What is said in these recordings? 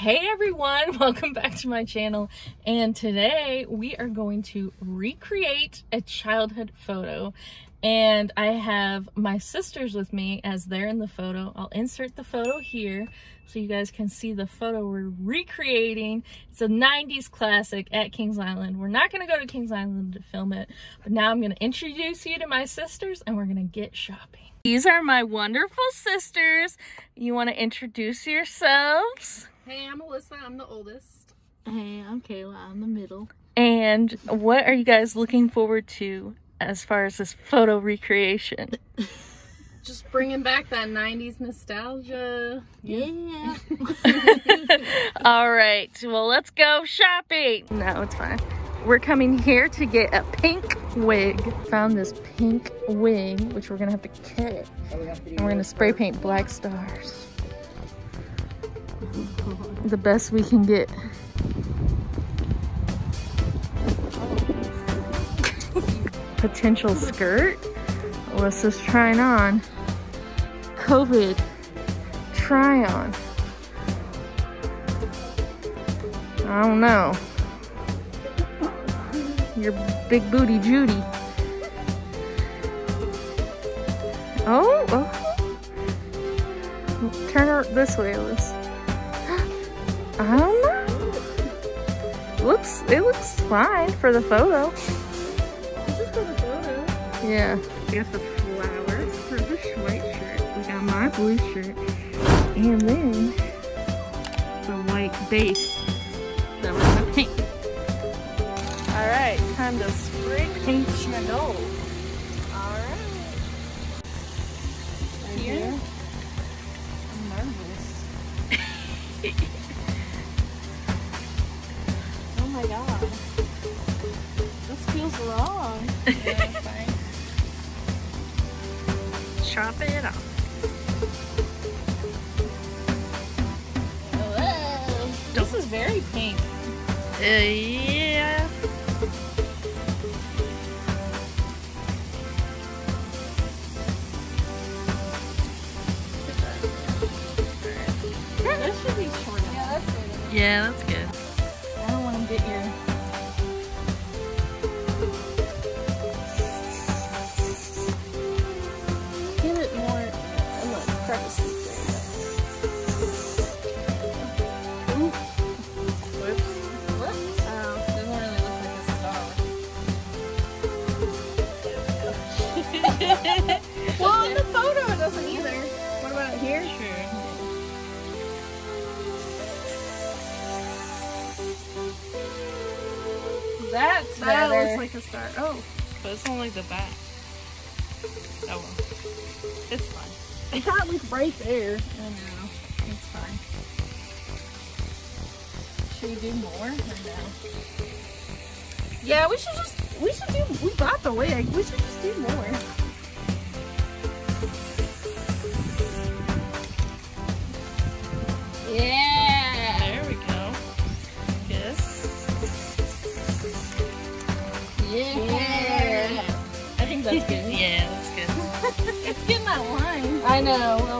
Hey everyone, welcome back to my channel. And today we are going to recreate a childhood photo. And I have my sisters with me as they're in the photo. I'll insert the photo here so you guys can see the photo we're recreating. It's a 90s classic at Kings Island. We're not gonna go to Kings Island to film it, but now I'm gonna introduce you to my sisters and we're gonna get shopping. These are my wonderful sisters. You wanna introduce yourselves? Hey, I'm Alyssa. I'm the oldest. Hey, I'm Kayla. I'm the middle. And what are you guys looking forward to as far as this photo recreation? Just bringing back that 90s nostalgia. Yeah. All right. Well, let's go shopping. No, it's fine. We're coming here to get a pink wig. Found this pink wig, which we're going to have to cut. And we're going to spray paint black stars the best we can get. Potential skirt. This trying on? COVID try on. I don't know. Your big booty Judy. Oh, oh. Turn her this way, Alice. Um, I don't know. Looks it looks fine for the photo. Just for the photo. Yeah. We got the flowers for the white shirt. We got my blue shirt. And then the white base that we're gonna paint. Alright, time to spray paint your nose. Chop it off. This is very pink. Uh, yeah. That should be short. Yeah, that's good. Yeah, that's good. I don't want to get your. In the crevices there. Ooh. Whoops. Whoops. Oh, doesn't really look like a star. well, in the photo it doesn't either. What about here? Sure. That's that better. looks like a star. Oh, But it's only the back. Oh well. It's fine. It's not like right there. I know. It's fine. Should we do more or no? Yeah, we should just we should do. We bought the wig. We should just do more. Yeah. There we go. Yes. Yeah. I think that's good. yeah, that's good. I know.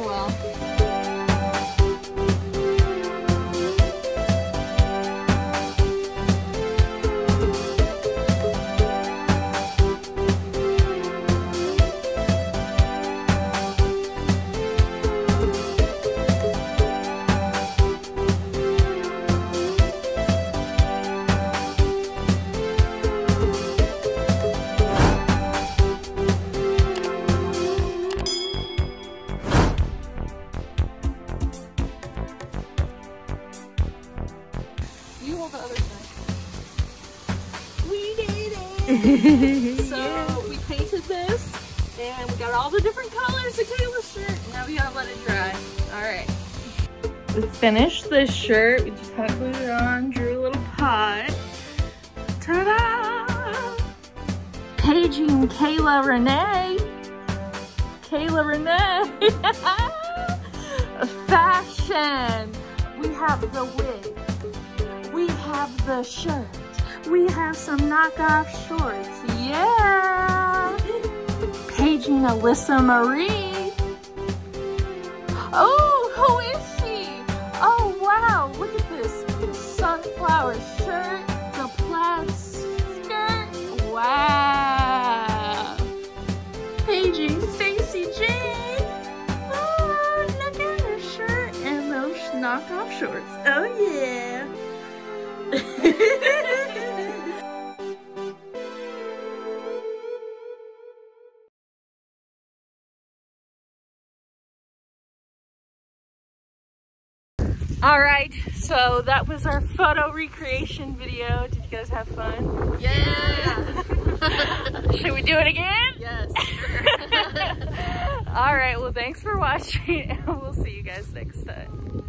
So we painted this, and we got all the different colors of Kayla's shirt. Now we gotta let it dry. All right. we finished this shirt. We just kind of glued it on, drew a little pot. Ta-da! Paging Kayla Renee. Kayla Renee. Fashion. We have the wig. We have the shirt we have some knockoff shorts. Yeah! Paging Alyssa Marie. Oh, who is she? Oh, wow, look at this. Sunflower shirt, the plaid skirt. Wow! Paging Staci Jane. Oh, look at her shirt and those knockoff shorts. Oh, yeah! All right, so that was our photo recreation video. Did you guys have fun? Yeah. Should we do it again? yes. All right, well, thanks for watching, and we'll see you guys next time.